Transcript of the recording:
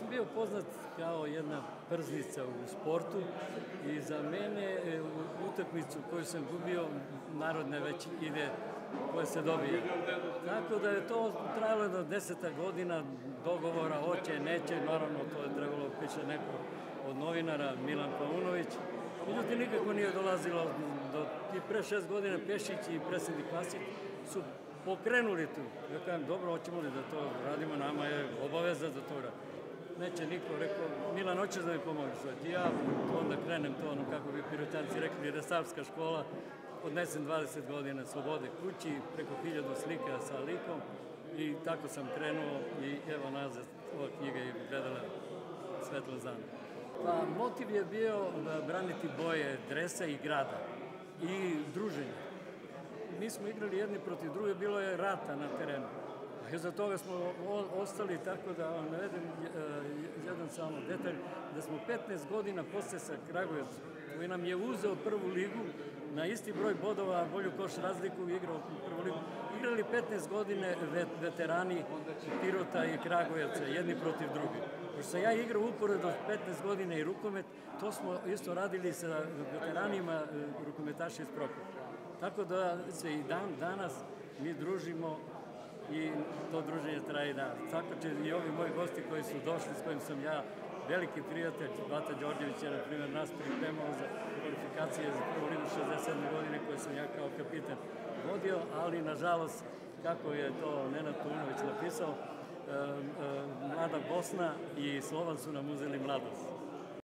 sam bio poznat kao jedna prznica u sportu i za mene e, utakmicu koju sam gubio narodne već ide koja se dobije. Tako da je to trajalo do deseta godina dogovora, hoće, neće, naravno to je trebalo piše neko od novinara, Milan Paunović. Međutim, nikako nije dolazilo do ti pre šest godina Pešić i predsednik Vasić su pokrenuli tu. Ja kažem, dobro, hoćemo li da to radimo, nama je obaveza da to radimo. Neće niko, rekao, Milan, hoćeš da mi pomoći? I ja onda krenem to, ono, kako bi piroćanci rekli, resavska škola, odnesem 20 godina slobode kući, preko hiljadu slika sa likom i tako sam krenuo i evo nazad, ova knjiga je gledala svetlo zanu. Pa motiv je bio da braniti boje dresa i grada i druženja. Mi smo igrali jedni protiv druge, bilo je rata na terenu. A za toga smo ostali tako da vam navedem e, jedan samo detalj, da smo 15 godina posle sa Kragujevcom, koji nam je uzeo prvu ligu, na isti broj bodova, bolju koš razliku igrao u prvu ligu. Igrali 15 godine veterani Pirota i Kragujevca, jedni protiv drugih. Pošto sam ja igrao uporedo 15 godina i rukomet, to smo isto radili sa veteranima e, rukometaša iz Prokopa. Tako da se i dan danas mi družimo i to druženje traje i danas. Tako će i ovi moji gosti koji su došli, s kojim sam ja veliki prijatelj, Bata Đorđević je, na primjer, nas pripremao za kvalifikacije za prvu ligu 67. godine koje sam ja kao kapitan vodio, ali nažalost, kako je to Nenad Tunović napisao, Mlada Bosna i Slovan su nam uzeli mladost.